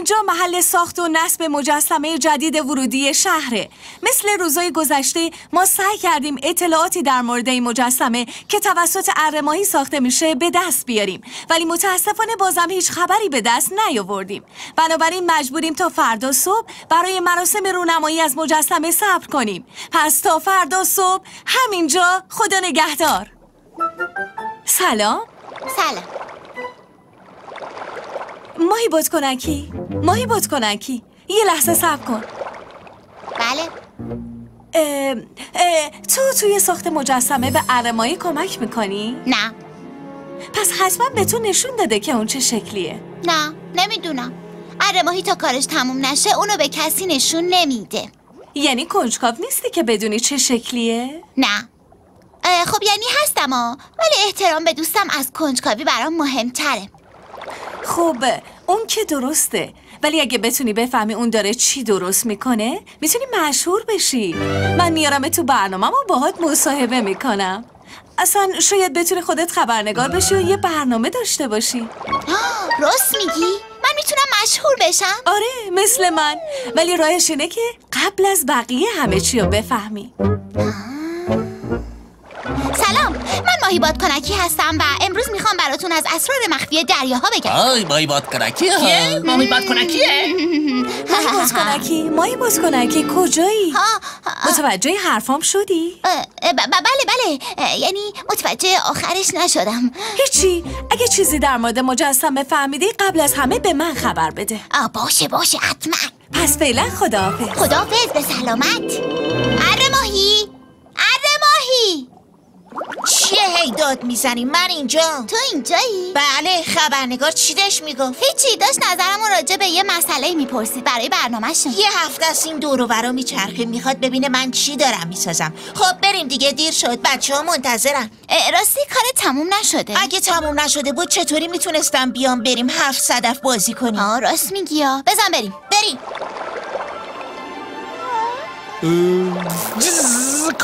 اینجا محل ساخت و نصب مجسمه جدید ورودی شهره. مثل روزای گذشته ما سعی کردیم اطلاعاتی در مورد این مجسمه که توسط ارماهی ساخته میشه به دست بیاریم. ولی متاسفانه بازم هیچ خبری به دست نیاوردیم. بنابراین مجبوریم تا فردا صبح برای مراسم رونمایی از مجسمه صبر کنیم. پس تا فردا صبح همینجا خدا نگهدار. سلام. سلام. ماهی بادکنکی ماهی بادکنکی یه لحظه صبر کن. بله. اه، اه، تو توی ساخت مجسمه به ارمایی کمک می‌کنی؟ نه. پس حتما به تو نشون داده که اون چه شکلیه. نه نمی‌دونم. اره ماهی تا کارش تموم نشه اونو به کسی نشون نمیده. یعنی کنجکاو نیستی که بدونی چه شکلیه؟ نه. خب یعنی هستم ها ولی احترام به دوستم از کنجکاوی برام مهمتره. خب اون که درسته. ولی اگه بتونی بفهمی اون داره چی درست می‌کنه می‌تونی مشهور بشی. من میارم تو برنامه و باهات مصاحبه می‌کنم. اصلا شاید بتونی خودت خبرنگار بشی و یه برنامه داشته باشی. راست میگی؟ من می‌تونم مشهور بشم؟ آره مثل من. ولی راهش اینه که قبل از بقیه همه چی رو بفهمی. ماهی بادکنکی هستم و امروز می‌خوام براتون از اسرار مخفی دریاها بگم. آی بای بادکنکی ها. کیه؟ مامی بادکنکیه؟ ماهی بازکنکی ماهی بازکنکی کجایی؟ متوجه حرفام شدی؟ بله بله. یعنی متوجه آخرش نشدم. هیچی. اگه چیزی در مورد مجسمه فهمیدی قبل از همه به من خبر بده. باشه باشه حتما. پس فعلا خداحافظ. خدافز به سلامت. اره ماهی. هی داد می‌زنی من اینجا. تو اینجایی؟ بله خبرنگار چی داشت می‌گفت؟ هیچی داشت نظرمو راجع به یه مسئله می‌پرسید برای برنامهشون. یه هفته از این دور و برا میچرخه می‌خواد ببینه من چی دارم می‌سازم. خب بریم دیگه دیر شد بچه ها منتظرن راستی کار تموم نشده. اگه تموم نشده بود چطوری می‌تونستم بیام بریم هفت صدف بازی کنیم؟ آه راست میگی بزن بریم. بریم.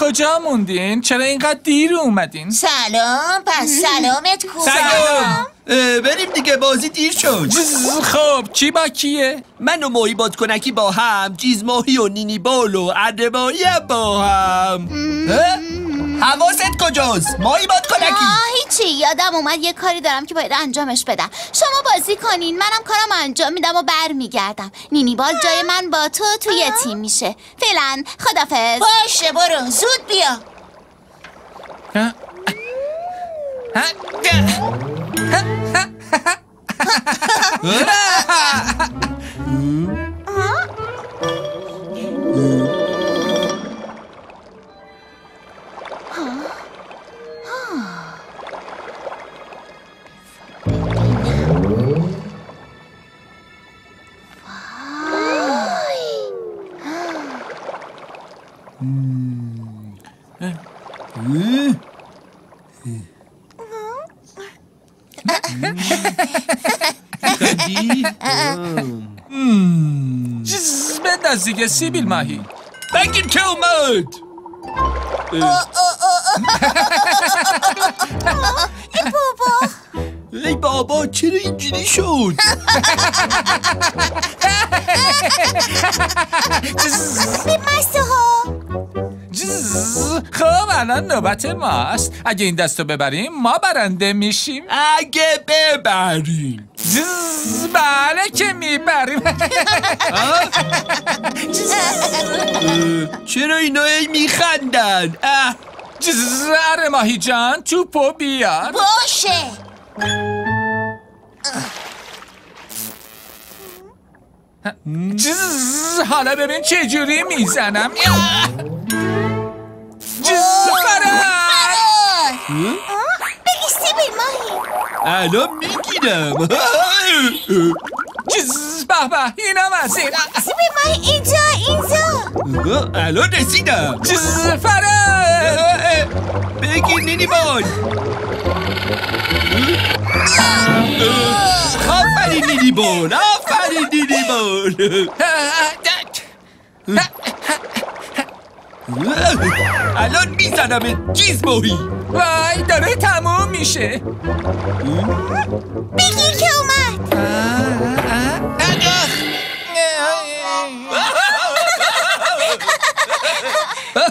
کجا موندین؟ چرا اینقدر دیر اومدین؟ سلام پس سلامت کو. سلام. اه، بریم دیگه بازی دیر شد. خب کی با کیه؟ من و ماهی بادکنکی با هم چیز ماهی و نینی بال و هم با هم؟ حواست کجاست؟ ماهی بادکنکی. هیچی یادم اومد یه کاری دارم که باید انجامش بدم شما بازی کنین منم کارم انجام میدم و برمیگردم نینی بال جای من با تو توی یه تیم میشه فعلا خدافز باشه برو زود بیا ها؟ ها؟ جز، بنداز دیگه سیبیل ماهی بگیر که اومد ای بابا چرا اینجوری شد مسته ها جز. خب الان نوبت ماست. اگه این دستو ببریم ما برنده میشیم. اگه ببریم. بله که می‌بریم. چرا اینا ای میخندن. اره ماهی جان توپو بیار. باشه. حالا ببین چه جوری می‌زنم. بگی سیبیل ماهی الان می‌گیرم جز. به به اینم از این سیبیل ماهی اینجا اینجا الان رسیدم جز. فرار بگیر نینی بال آفرین نینی بال آفرین نینی بال الان می‌زنم چیز ماهی وای داره تموم میشه. بگیر که اومد.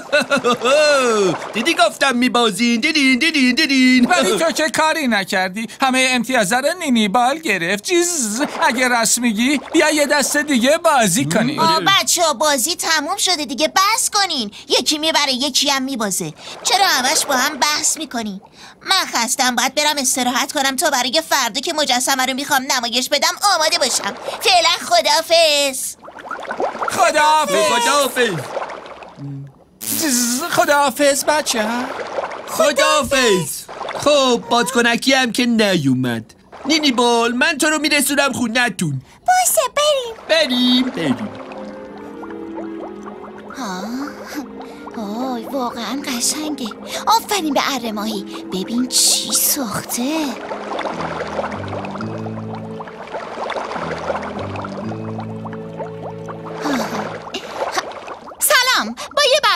دیدی گفتم میبازین دیدین دیدین دیدین. ولی تو که کاری نکردی. همه امتیازه رو نینی بال گرفت. جز اگه راست میگی بیا یه دست دیگه بازی کنیم. آه بچه ها بازی تموم شده دیگه بحث کنین. یکی می‌بره یکی هم میبازه. چرا همش با هم بحث می‌کنین؟ من خستم باید برم استراحت کنم. تا برای فردا که مجسمه رو می‌خوام نمایش بدم آماده باشم. فعلا خدافز خداحافظ. خداحافظ. جز خداحافظ بچه ها. خداحافظ. خب بادکنکی هم که نیومد. نینی بال من تو رو میرسونم خونتون. باشه بریم. بریم بریم. آی واقعا قشنگه. آفرین به اره ماهی. ببین چی ساخته.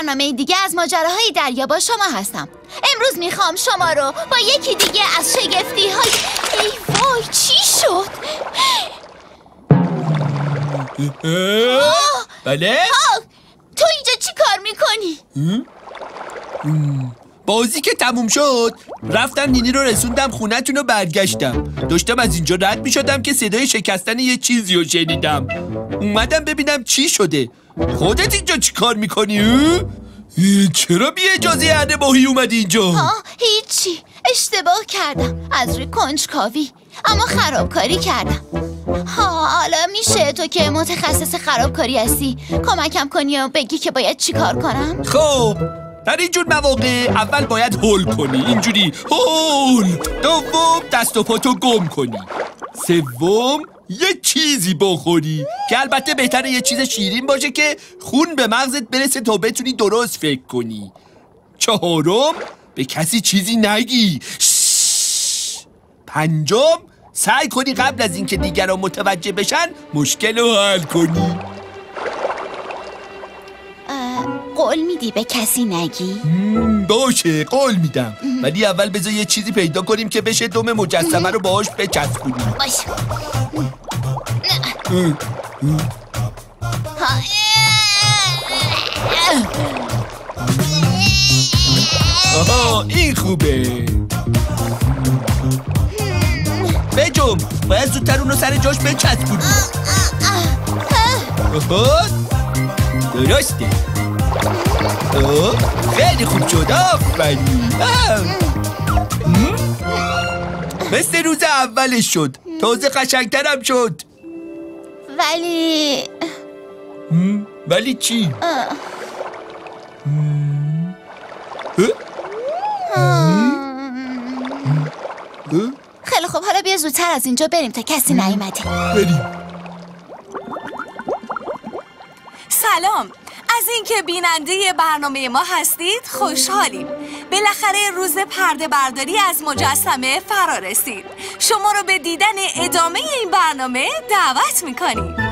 برنامه دیگه از ماجراهای دریا با شما هستم. امروز می‌خوام شما رو با یکی دیگه از شگفتی های ای وای چی شد؟ بله؟ تو اینجا چی کار می‌کنی؟ بازی که تموم شد. رفتم نینی رو رسوندم خونتون رو برگشتم. داشتم از اینجا رد می شدم که صدای شکستن یه چیزی رو شنیدم. اومدم ببینم چی شده. خودت اینجا چی کار می‌کنی؟ چرا بی اجازه عده ماهی اومدی اینجا؟ آه هیچی. اشتباه کردم. از روی کنجکاوی. اما خرابکاری کردم. ها حالا میشه تو که متخصص خرابکاری هستی؟ کمکم کنی و بگی که باید چی کار کنم؟ خب در اینجور مواقع اول باید هول کنی. اینجوری هول. دوم دست و پاتو گم کنی. سوم یه چیزی بخوری که البته بهتره یه چیز شیرین باشه که خون به مغزت برسه تا بتونی درست فکر کنی. چهارم به کسی چیزی نگی. پنجم سعی کنی قبل از اینکه دیگران متوجه بشن مشکل رو حل کنی. قول میدی به کسی نگی؟ باشه قول میدم. ولی اول بذار یه چیزی پیدا کنیم که بشه دم مجسمه رو باهاش بچسبونیم. باش آها این خوبه. بجم باید زودتر اونو سر جاش بچسبونیم. درسته. آه، خیلی خوب شد آفرین. مثل روز اولش شد. تازه قشنگترم شد. ولی ولی چی؟ خیلی خب حالا بیا زودتر از اینجا بریم تا کسی نیومده. بریم. سلام. اینکه بیننده برنامه ما هستید خوشحالیم. بالاخره روز پرده برداری از مجسمه فرا رسید شما رو به دیدن ادامه این برنامه دعوت می‌کنیم.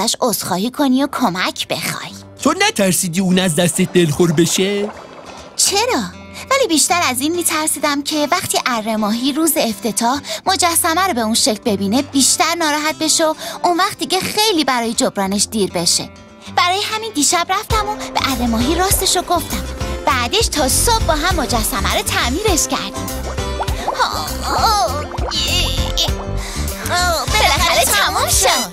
ازش عذرخواهی کنی و کمک بخوای. تو نترسیدی اون از دست دلخور بشه؟ چرا؟ ولی بیشتر از این میترسیدم که وقتی اره روز افتتاح مجسمه رو به اون شکل ببینه بیشتر ناراحت بشه و اون وقت دیگه خیلی برای جبرانش دیر بشه. برای همین دیشب رفتم و به اره ماهی راستش رو گفتم. بعدش تا صبح با هم مجسمه رو تعمیرش کردیم. بالاخره تموم شد.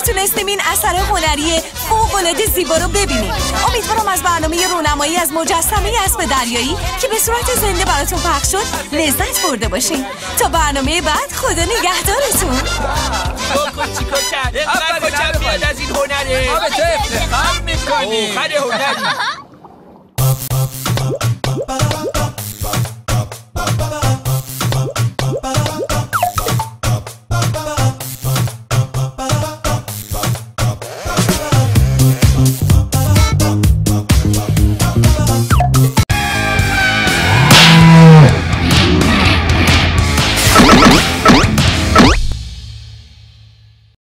بالاخره تونستیم این اثر هنری فوق‌العاده زیبا رو ببینیم. امیدوارم از برنامه رونمایی از مجسمه اسب دریایی که به صورت زنده براتون پخش شد لذت برده باشین. تا برنامه بعد خدا نگهدارتون. چیکار کرد؟ اینقدر خوشم میاد از این هنره. ما به تو افتخار می‌کنیم خیلی هنری.